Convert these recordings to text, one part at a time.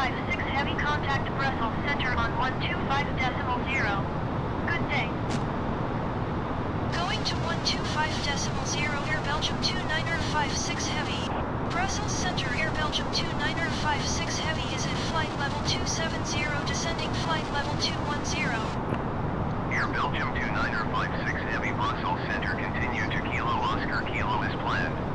956 heavy contact Brussels Center on 125 decimal zero. Good day. Going to 125 decimal zero Air Belgium 2956 heavy. Brussels Center Air Belgium 2956 heavy is at flight level 270 descending flight level 210. Air Belgium 2956 Heavy Brussels Center continue to Kilo Oscar Kilo as planned.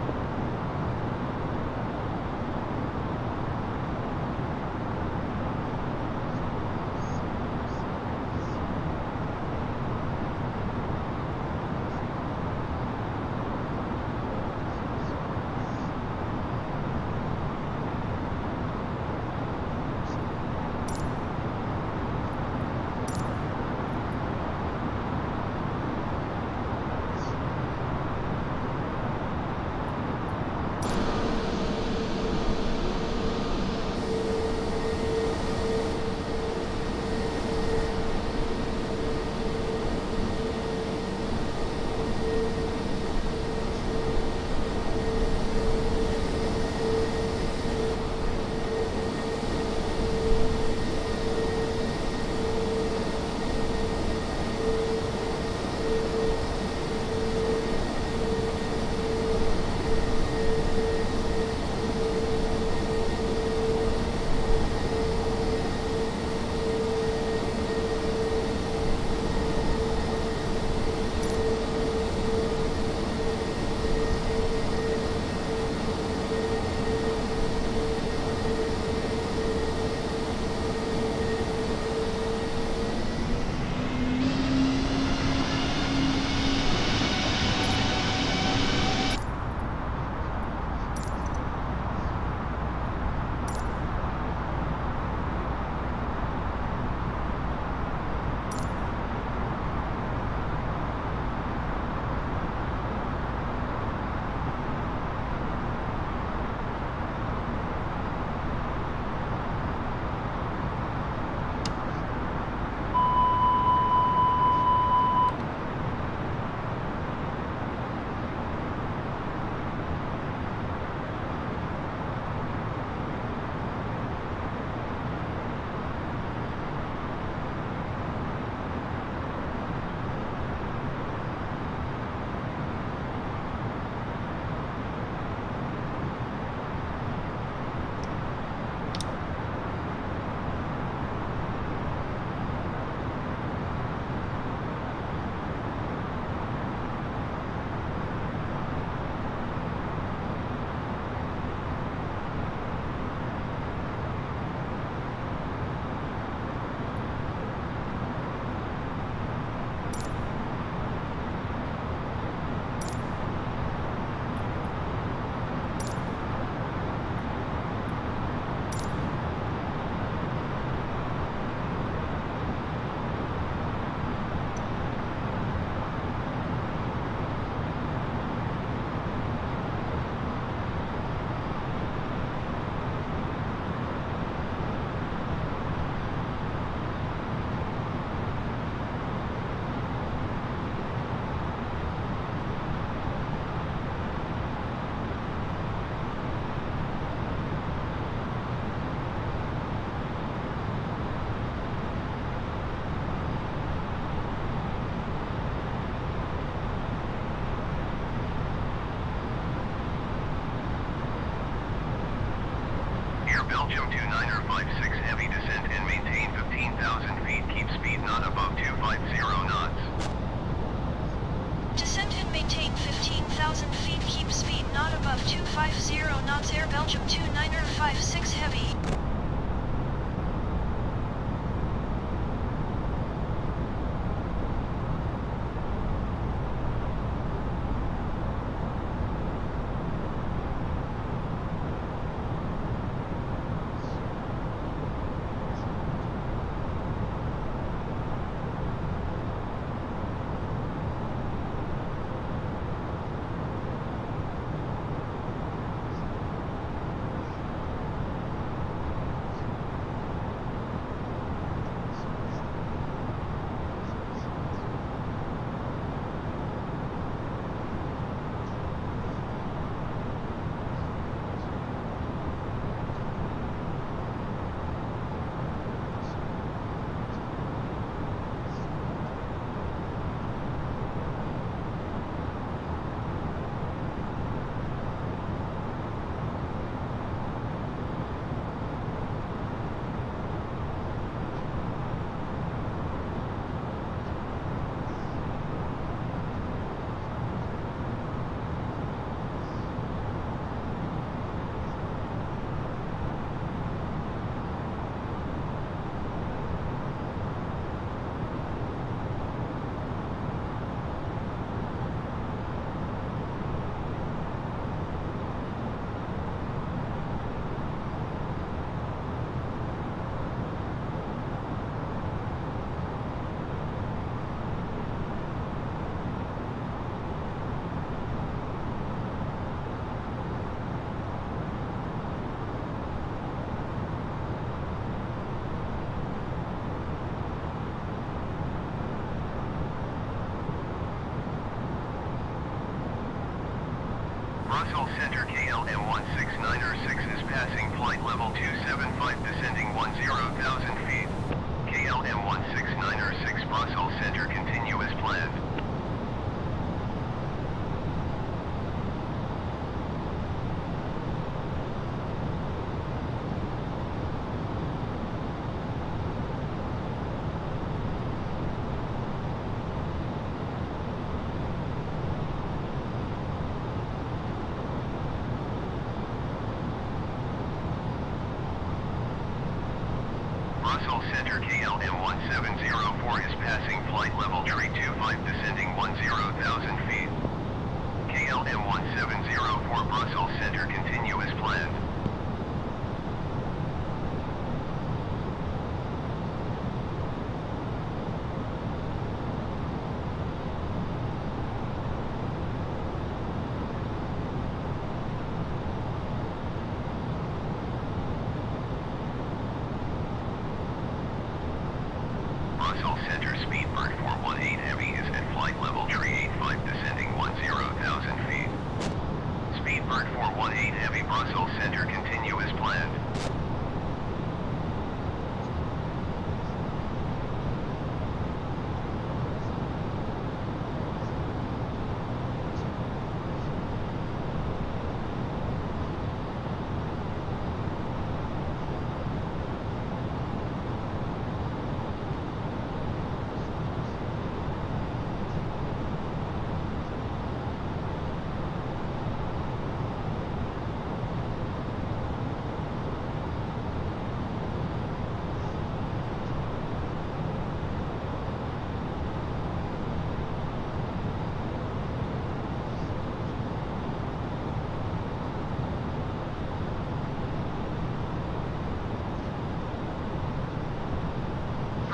One, six.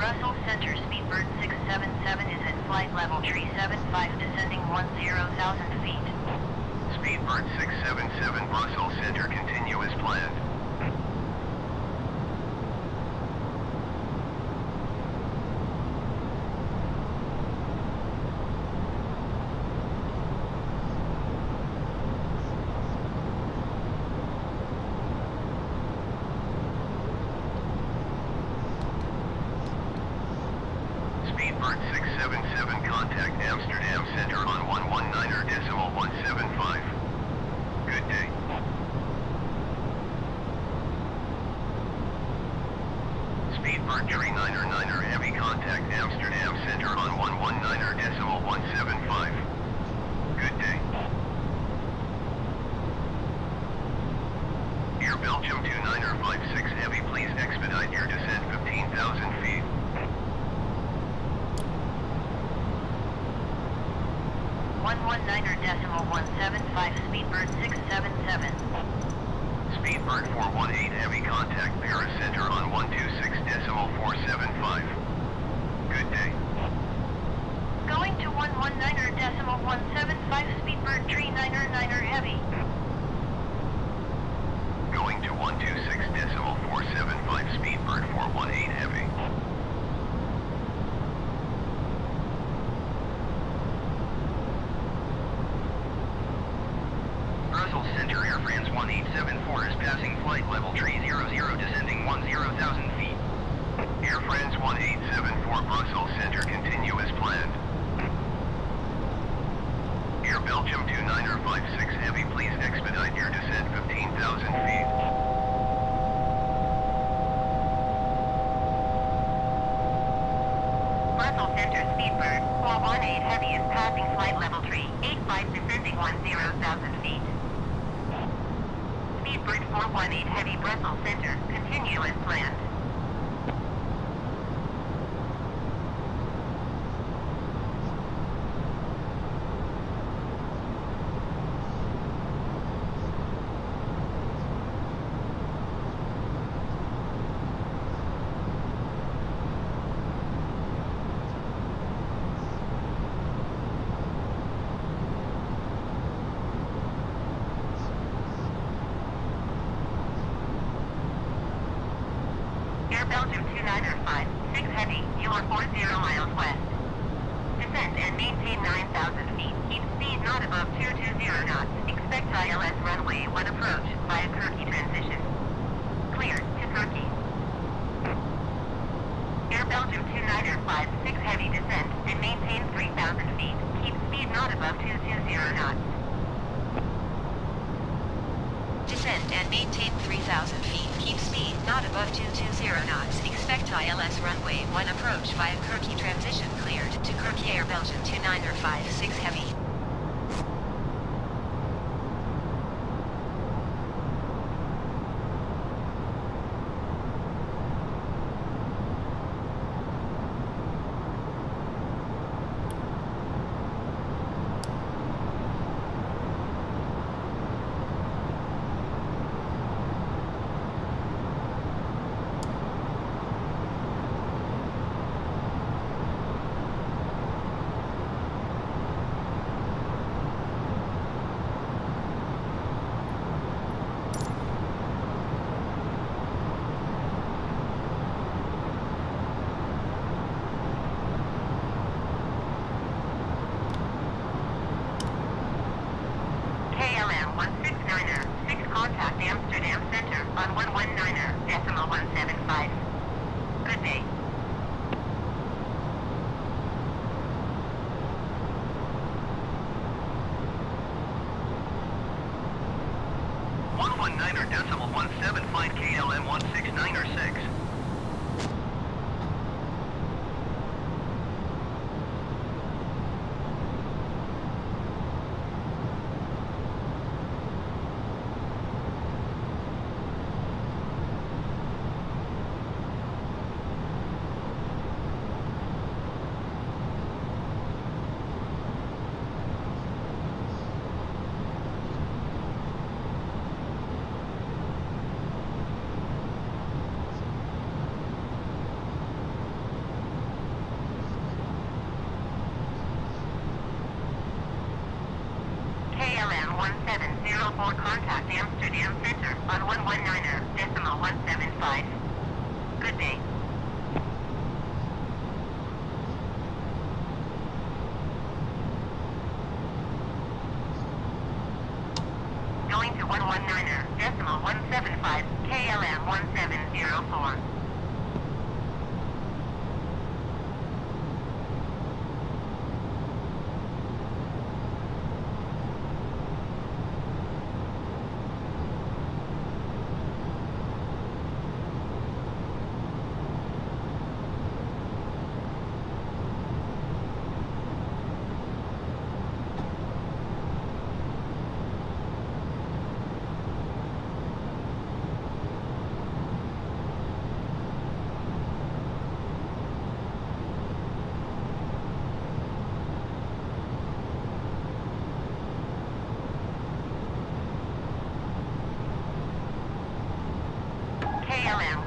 Brussels Center Speedbird 677 is at flight level 375 descending 10,000 feet. Speedbird 677 Brussels Center continue as planned. notified.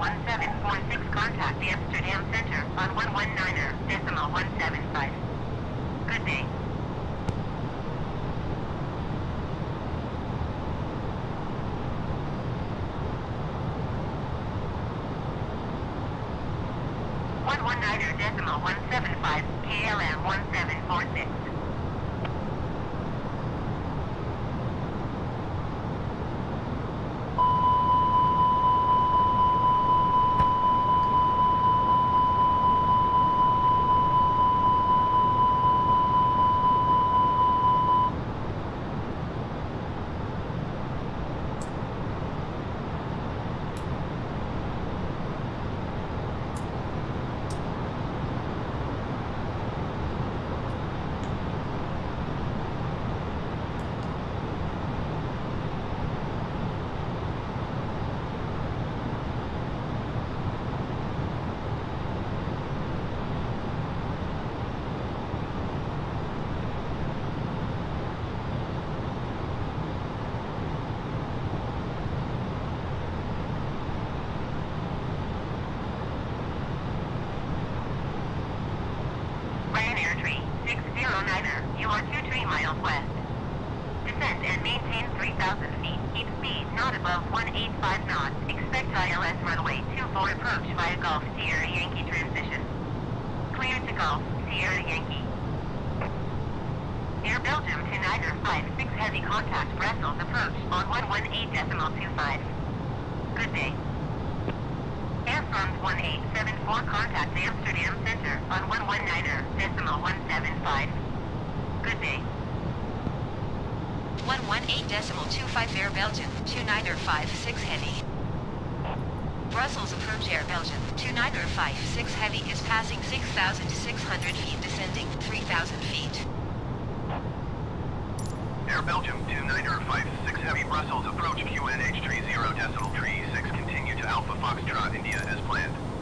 1746 contact the Amsterdam Center on 119er decimal 175. Good day. 5-6 Heavy Brussels, approach QNH three zero decimal three six. continue to Alpha Foxtrot, India as planned.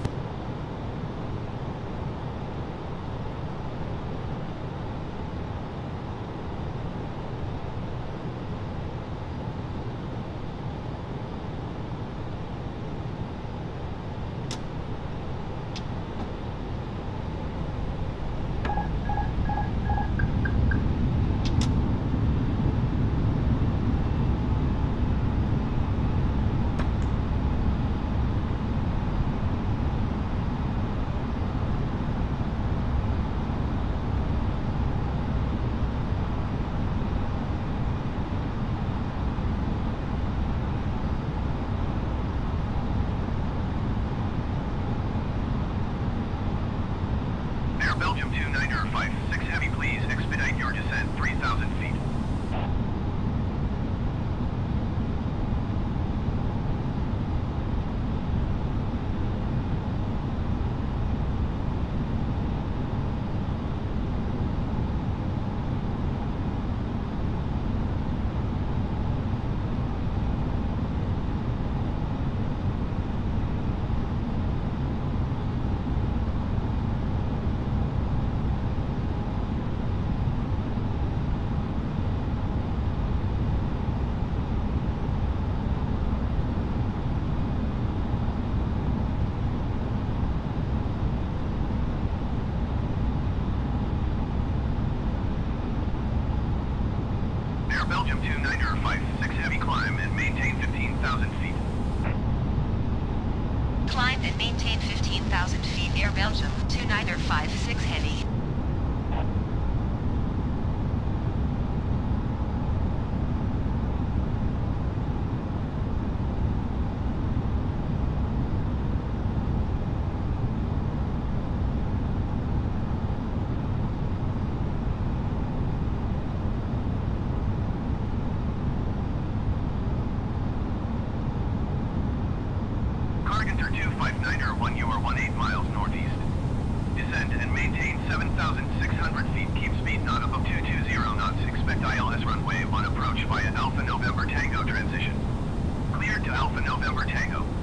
and maintain 7,600 feet. Keep speed not above 220 knots. Expect ILS runway 1 approach via Alpha November Tango transition. Cleared to Alpha November Tango.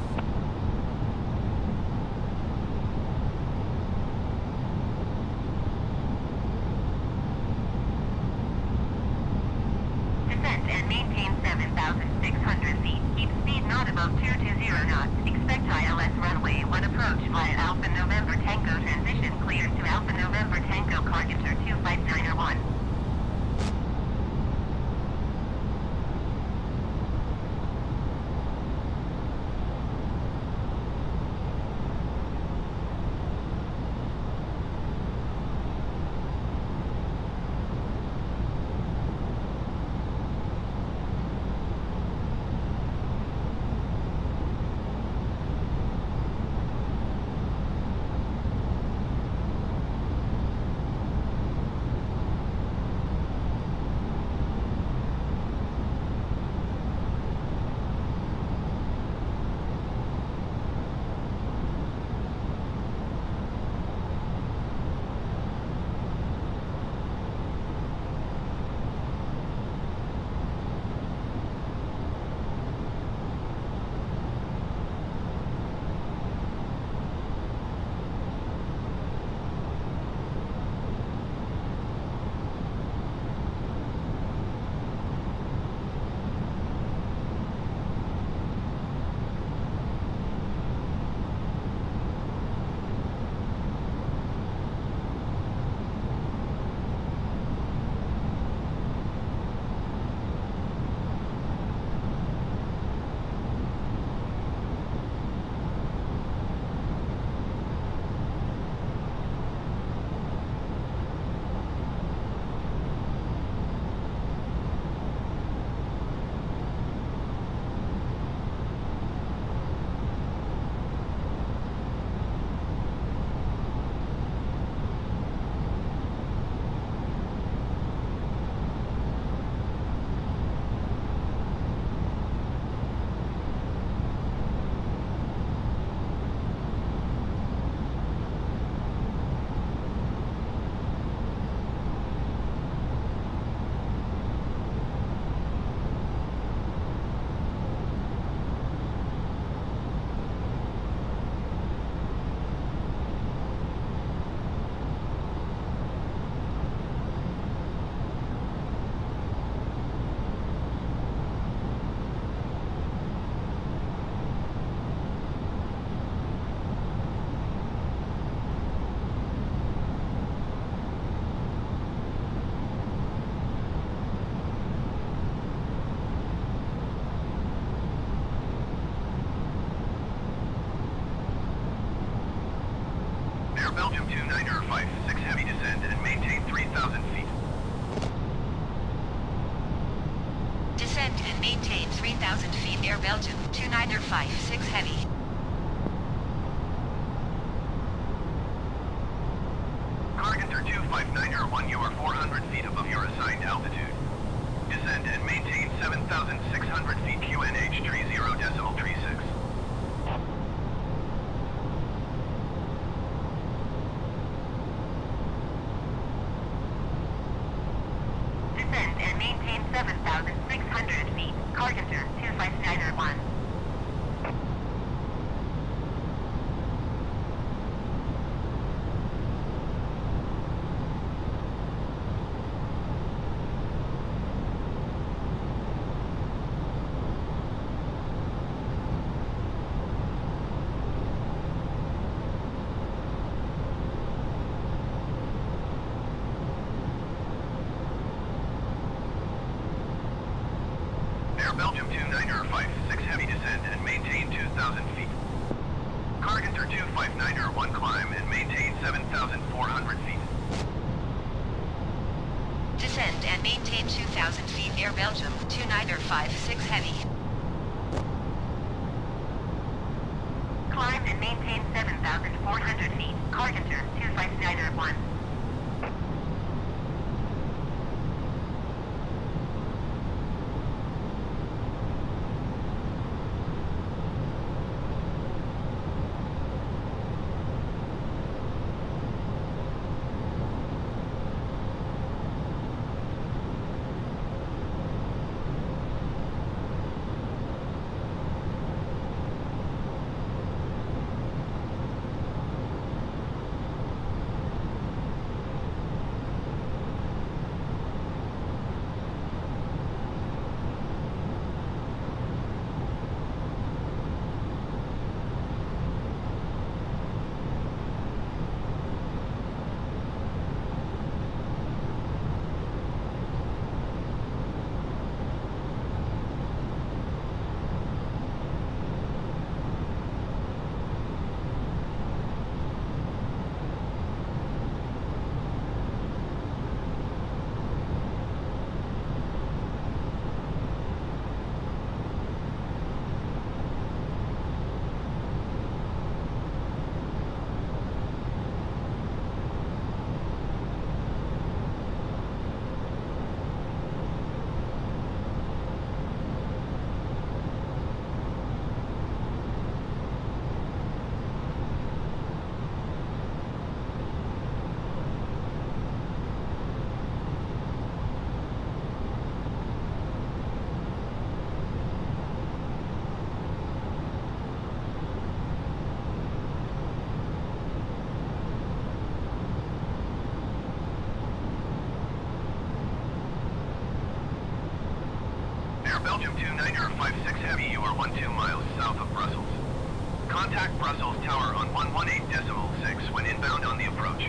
Contact Brussels Tower on 118 decimal 6 when inbound on the approach.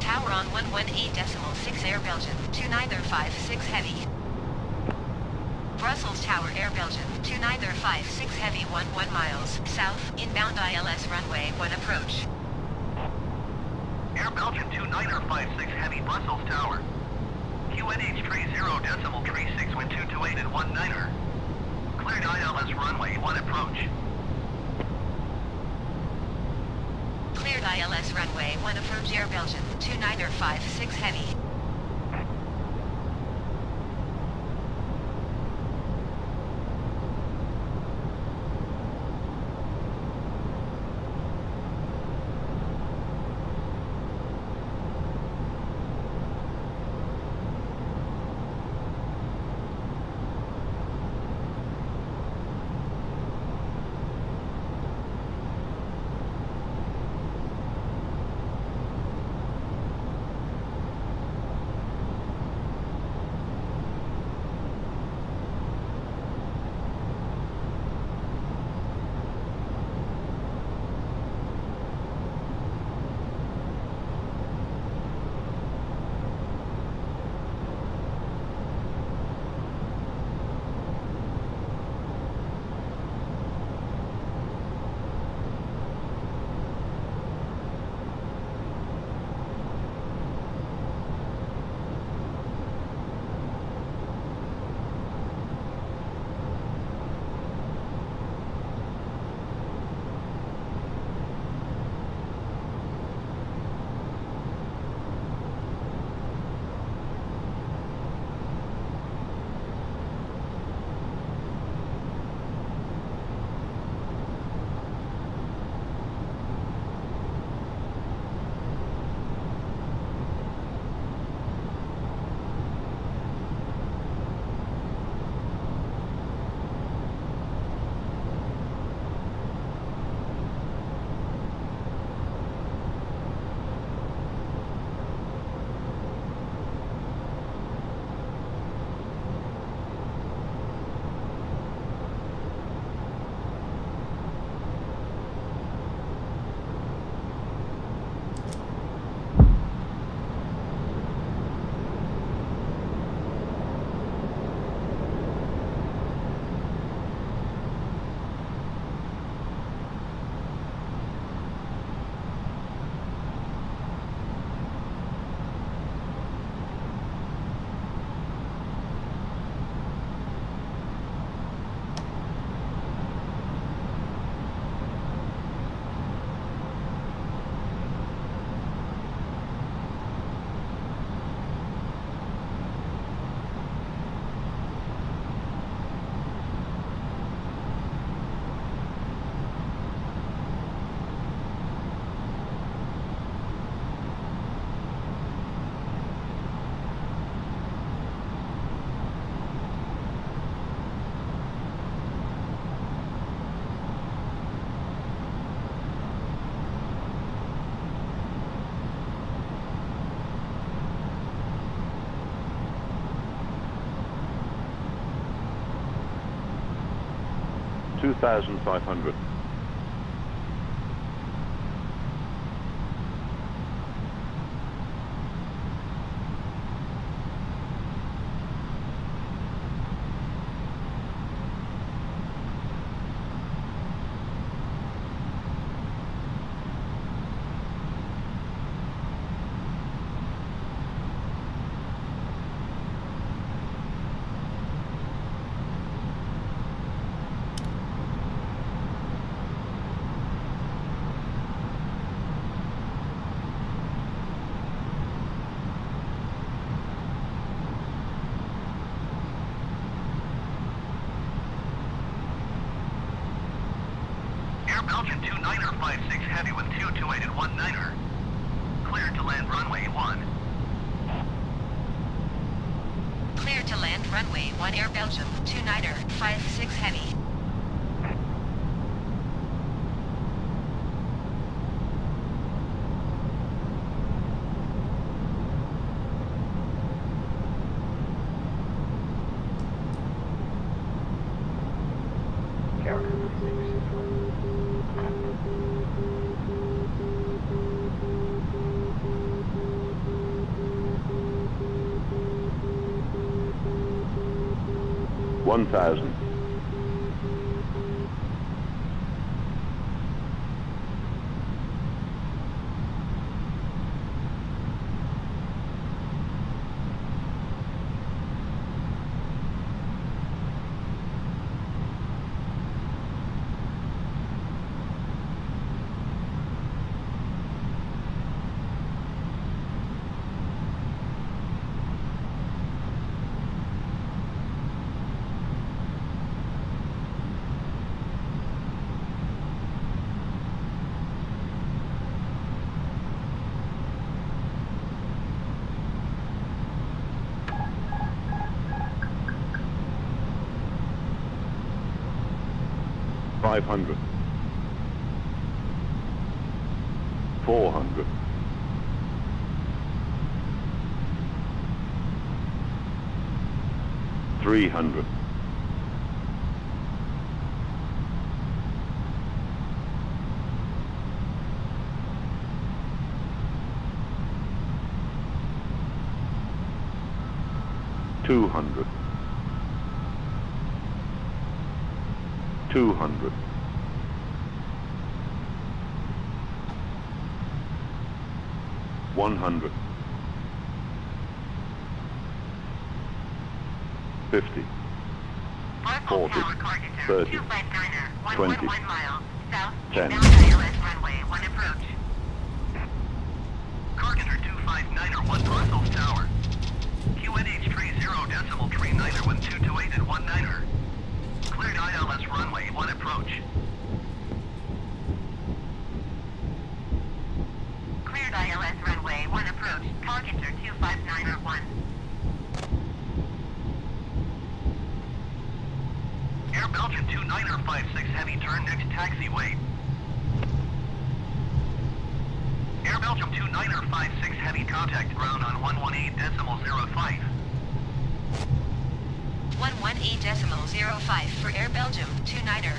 Tower on 118 decimal 6 Air Belgium 2956 Heavy. Brussels Tower Air Belgium 2956 Heavy 11 miles south inbound ILS runway 1 approach. Air Belgium 29er 56 heavy, Brussels Tower. QNH 30 decimal 36 wind 228 and 19er. Cleared ILS runway 1 approach. Cleared ILS runway 1 approach Air Belgium 2956 Heavy. 1,500. two niner oh five six heavy with two two eight and one niner. Clear to land runway one. Clear to land runway one Air Belgium two niner five six heavy. 1,000. 500, 400, 300, 200, 200. One hundred. Fifty. Forty. Thirty. Twenty. Ten. Carpenter 259er 1 Brussels Tower. QNH 30 decimal 3 niner 1 and 1 niner. Cleared ILS runway, one approach. Cleared ILS runway, one approach. Targets are 259 or 1. Air Belgium 2956 heavy turn next taxiway. Air Belgium 2956 heavy contact ground on 118.05. 811A decimal 05 for Air Belgium, 2 Niner,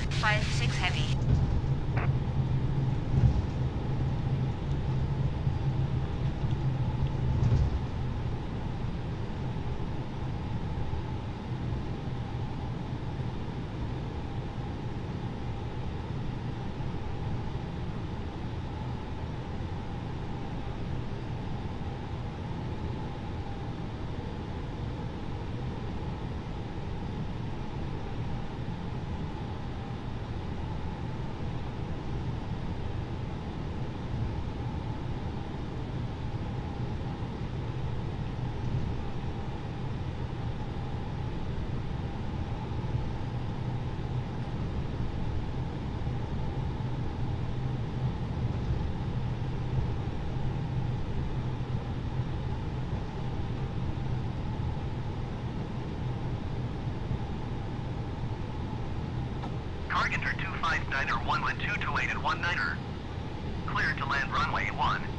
6 Heavy. 259er 1 with 228 and 19er. Cleared to land runway 1. Clear to land runway, 1